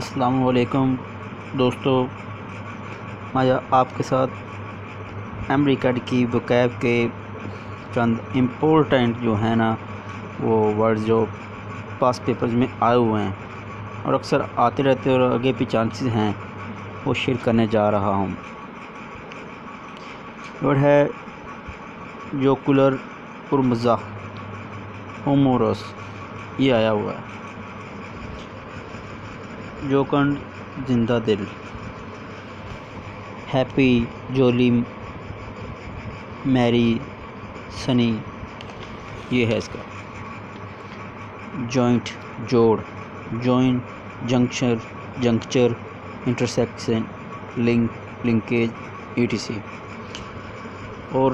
السلام علیکم دوستو، میں آپ کے ساتھ امریکہ کی وکیب کے چند امپورٹنٹ جو ہیں نا، وہ ورڈ جو پاس پیپرز میں آئے ہوئے ہیں اور اکثر آتے رہتے اور آگے بھی چانسز ہیں، وہ شیئر کرنے جا رہا ہوں۔ ورڈ ہے جو کولر پرمزہ ہومورس یہ آیا ہوا ہے۔ جو کنڈ زندہ دل ہیپی جولی میری سنی یہ ہے اس کا. جوائنٹ جوڑ join junction juncture intersection link linkage E T C اور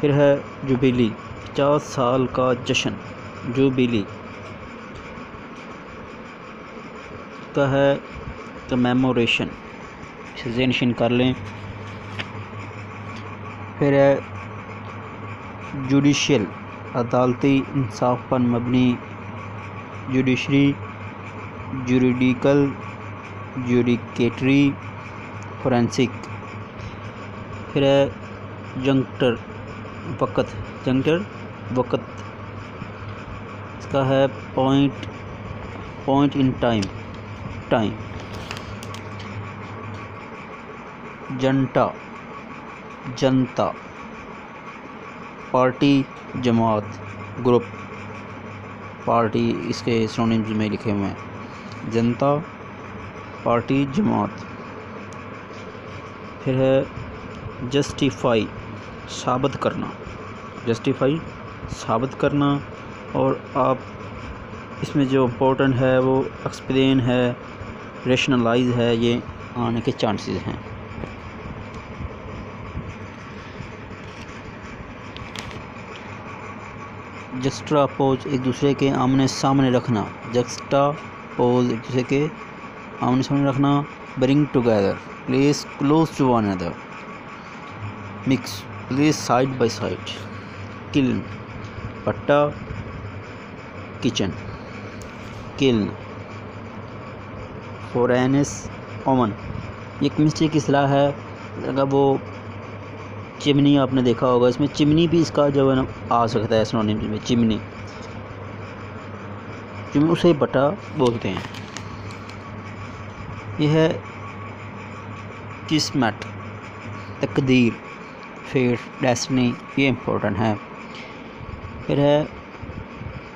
پھر ہے جوبیلی پچاس سال کا جشن. جوبیلی کا ہے کمیموریشن اسے نشین کر لیں۔ پھر ہے جوڈیشل عدالتی انصاف پر مبنی جوڈیشری، جوریڈیکل، جوڈیکیٹری، فورینسک۔ پھر ہے، جنکٹر، وقت۔ جنکٹر، وقت۔ اس کا ہے point point in time time. Janata, Janata, party جماعت، گروپ۔ پارٹی اس کے سونیمز میں لکھے ہوئے ہیں۔ جنتا، پارٹی جماعت۔ پھر ہے جسٹیفائی، ثابت کرنا۔ جسٹیفائی، ثابت کرنا۔ اور آپ اس میں جو امپورٹنٹ ہے وہ ایکسپلین ہے۔ ریشنلائز ہے، یہ آنے کے چانسز ہیں۔ جسٹرا پوز ایک دوسرے کے آمنے سامنے رکھنا جسٹا پوز ایک دوسرے کے آمنے سامنے رکھنا bring together place close to one other mix place side by side کلن پٹا کچن کلن فورینس اومن۔ یہ کیمسٹری کی اصطلاح ہے۔ اگر وہ چمنی آپ نے دیکھا ہوگا، اس میں چمنی بھی اس کا جو ہے نا آ سکتا ہے سنونیمز میں چمنی۔ چمنی اسے بٹا بولتے ہیں۔ یہ ہے قسمت، تقدیر فیٹ ڈیسٹنی، یہ امپورٹنٹ ہے۔ پھر ہے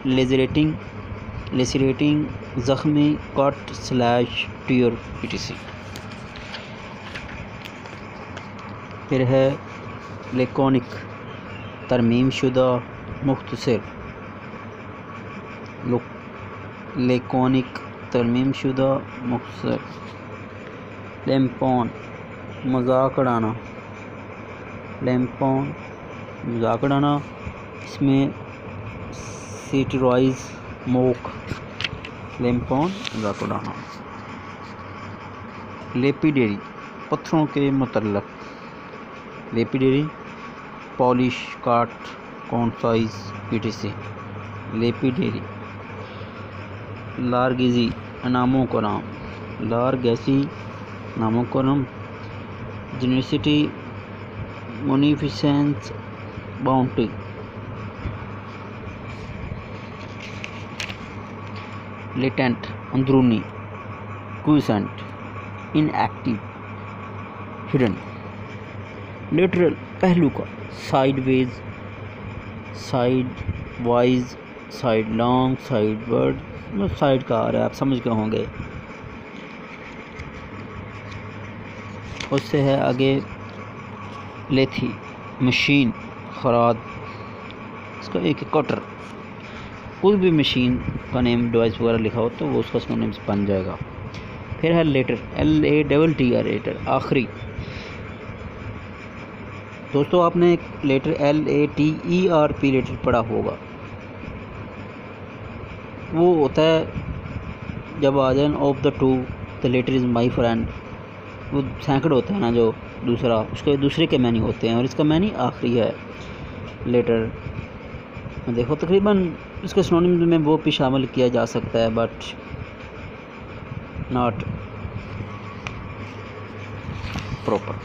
لیزریٹنگ لیسریٹنگ زخمی کٹ سلیش ٹیور پی ٹی سی۔ پھر ہے لیکونک ترمیم شدہ مختصر لیکونک ترمیم شدہ مختصر لیمپون مذاق اڑانا لیمپون مذاق اڑانا اس میں سیٹرائز موک۔ لیمپون مذاق لیپیڈیری پتھروں کے متعلق لیپیڈیری پالش کاٹ کون سائز پی ٹی سی لیپیڈیری لارگیزی ناموں کو نام لارگیسی ناموں کو نام یونیورسٹی مونیفیسنس باؤنٹی لیٹنٹ اندرونی کوئسنٹ ان ایکٹیو ہڈن لیٹرل پہلو کا side ways side wise side long side ward side کا آ رہا ہے آپ سمجھ گئے ہوں گے اس سے ہے آگے لیتھی مشین خراد اس کا ایک کٹر کوئی بھی مشین کا نیم ڈیوائس وغیرہ لکھا ہو تو وہ اس کا سنو نیم بن جائے گا۔ پھر ہے letter L A double T R letter, آخری۔ دوستو، آپ نے ایک letter L A T E R P letter پڑھا ہوگا۔ وہ ہوتا ہے جب آ جائیں of the to the letter is my friend وہ سینکڑ ہوتا ہے نا جو دوسرا، اس کے دوسرے کے معنی ہوتے ہیں اور اس کا معنی آخری ہے لیٹر۔ دیکھو، تقریباً اس کے سنونیم میں وہ بھی شامل کیا جا سکتا ہے بٹ ناٹ پروپر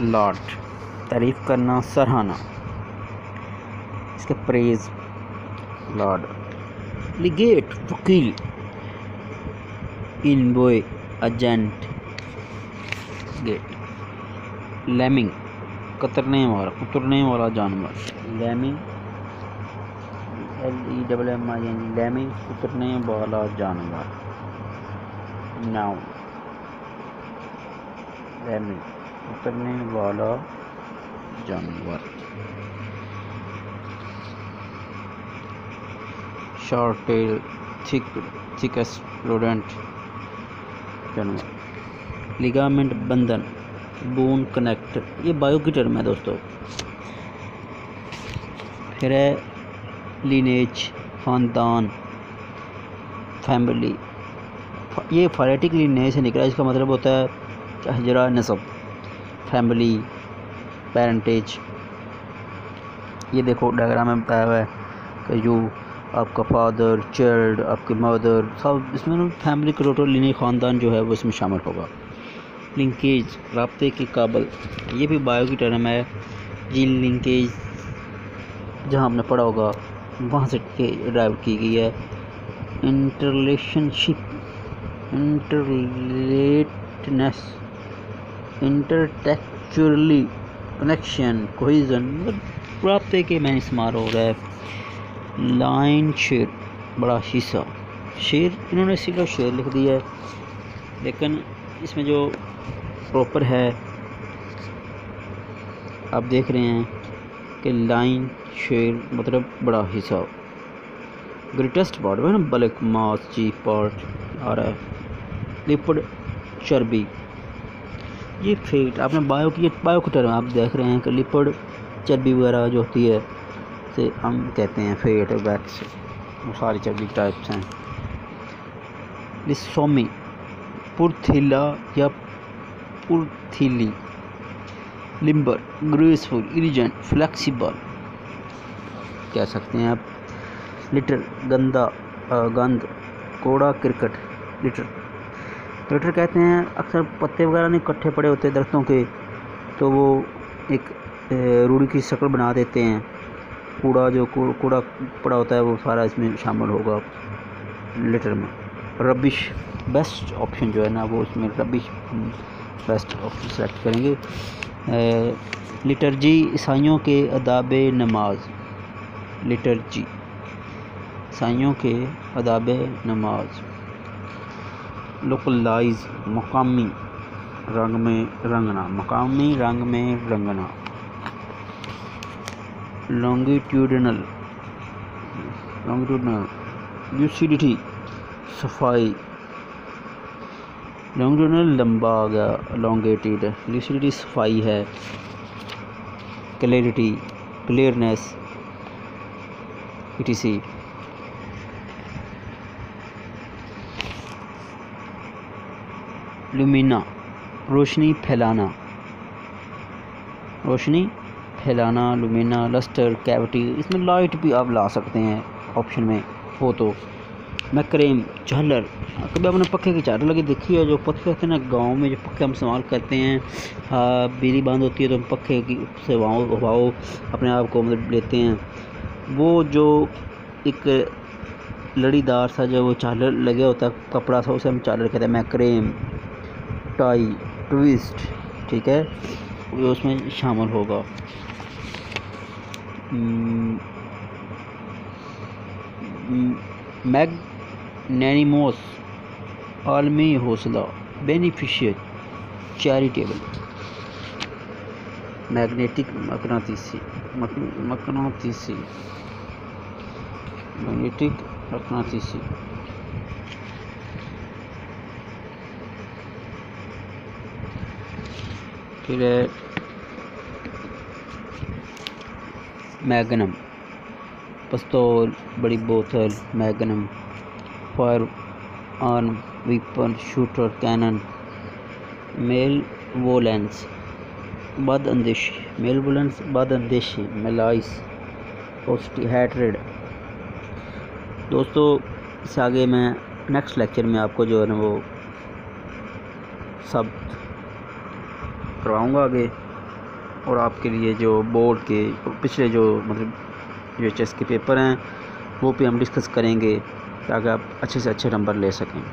لاڈ تعریف کرنا سرہانا اس کے پریز لاڈ لیگیٹ وکیل. ان بوئے ایجنٹ گیٹ لیمنگ کترنے والا. اترنے والا جانور. Lemming L E double M I N lemming اترنے والا جانور ناؤن لیمنگ اترنے والا جانور شارٹ ٹیل تھک تھکس جانور لیگامنٹ بندھن بون کنیکٹ یہ بایو کی ٹرم ہے دوستو پھر ہے لینیج خاندان فیملی یہ فائریٹک لینیج سے نکلا اس کا مطلب ہوتا ہے حجرہ نصب فیملی پیرنٹیج یہ دیکھو ڈائگرام میں بتایا ہوا ہے کہ جو آپ کا فادر چائلڈ آپ کی مدر سب اس میں فیملی کا ٹوٹل لینی خاندان جو ہے وہ اس میں شامل ہوگا. لنکیج رابطے کی قابل. یہ بھی بایو کی ٹرم ہے جی لنکیج جہاں ہم نے پڑھا ہوگا. وہاں سے ڈرائیو کی گئی ہے۔ انٹرلیشن شپ انٹرلیٹنس انٹرٹیکچرلی کنیکشن، کوہیزن مطلب رابطے کے میں استعمال ہو رہا ہے۔ لائن شیر، بڑا شیشہ شیر، انہوں نے صرف شیر لکھ دیا ہے۔ لیکن اس میں جو پروپر ہے، آپ دیکھ رہے ہیں کہ لائن شیر مطلب بڑا حصہ۔ گریٹسٹ پارٹ ہے نا، بلک، ماس چیف پارٹ آ رہا ہے لپڈ چربی۔ یہ فیٹ، آپ نے بایو کی بایو کی ٹرم آپ دیکھ رہے ہیں کہ لپڈ چربی وغیرہ جو ہوتی ہے، سے ہم کہتے ہیں فیٹ، ویکس، وہ ساری چربی ٹائپس ہیں۔ لسومی پرتھیلا یا پرتھیلی لمبر، گریسفل ایلیجنٹ فلیکسیبل۔ کہہ سکتے ہیں آپ. لٹر گندا گند کوڑا کرکٹ لٹر لٹر کہتے ہیں اکثر پتے وغیرہ نہیں کٹھے پڑے ہوتے درختوں کے، تو وہ ایک روڑی کی شکل بنا دیتے ہیں. کوڑا جو کوڑا پڑا ہوتا ہے وہ سارا اس میں شامل ہوگا لٹر میں. ربش بیسٹ آپشن جو ہے نا وہ اس میں ربش بیسٹ آپشن سلیکٹ کریں گے. لٹرجی عیسائیوں کے اداب نماز. لٹرجی۔ عیسائیوں کے اداب نماز۔ لوکلائز مقامی رنگ میں رنگنا۔ مقامی رنگ میں رنگنا۔ لانگیٹیوڈنل۔ لانگیٹیوڈنل۔ لیوسیڈیٹی صفائی۔ لانگیٹیوڈنل لمبا آ گیا۔ لانگیٹیڈ لیوسیڈیٹی صفائی ہے۔ کلیئرٹی کلیئرنیس۔ ای سی لومینا روشنی پھیلانا روشنی پھیلانا لومینا لسٹر کیوٹی اس میں لائٹ بھی آپ لا سکتے ہیں آپشن میں ہو تو میکریم جھلر۔ کبھی آپ نے پکے کی چادر لگی دیکھی ہے، جو پکے ہوتے ہیں نا، گاؤں میں جو پکے ہم استعمال کرتے ہیں۔ ہاں، بجلی بند ہوتی ہے تو ہم پکے کی سے ہواؤ اپنے آپ کو مطلب لیتے ہیں۔ وہ جو ایک لڑی دار سا جو وہ چادر لگے ہوتا ہے، کپڑا سا، اسے ہم چادر کہتے ہیں۔ میکریم ٹائی، ٹویسٹ، ٹھیک ہے؟ وہ اس میں شامل ہوگا۔ میگ نینیموس عالمی حوصلہ بینیفیشیل چیریٹیبل میگنیٹک مقناطیسی مقناطیسی میگنیٹک مقناطیسی پھر ہے میگنم پستول بڑی بوتل magnum firearm weapon shooter cannon malevolence بد اندیشی میل وولنس بد اندیشی میلائس پوسٹی ہیٹریڈ دوستو، اس آگے میں نیکسٹ لیکچر میں آپ کو جو ہے نا وہ سب کرواؤں گا آگے اور آپ کے لیے جو بورڈ کے پچھلے جو مطلب جو ایچ ایس کے پیپر ہیں، وہ پہ ہم ڈسکس کریں گے۔ تاکہ آپ اچھے سے اچھے نمبر لے سکیں۔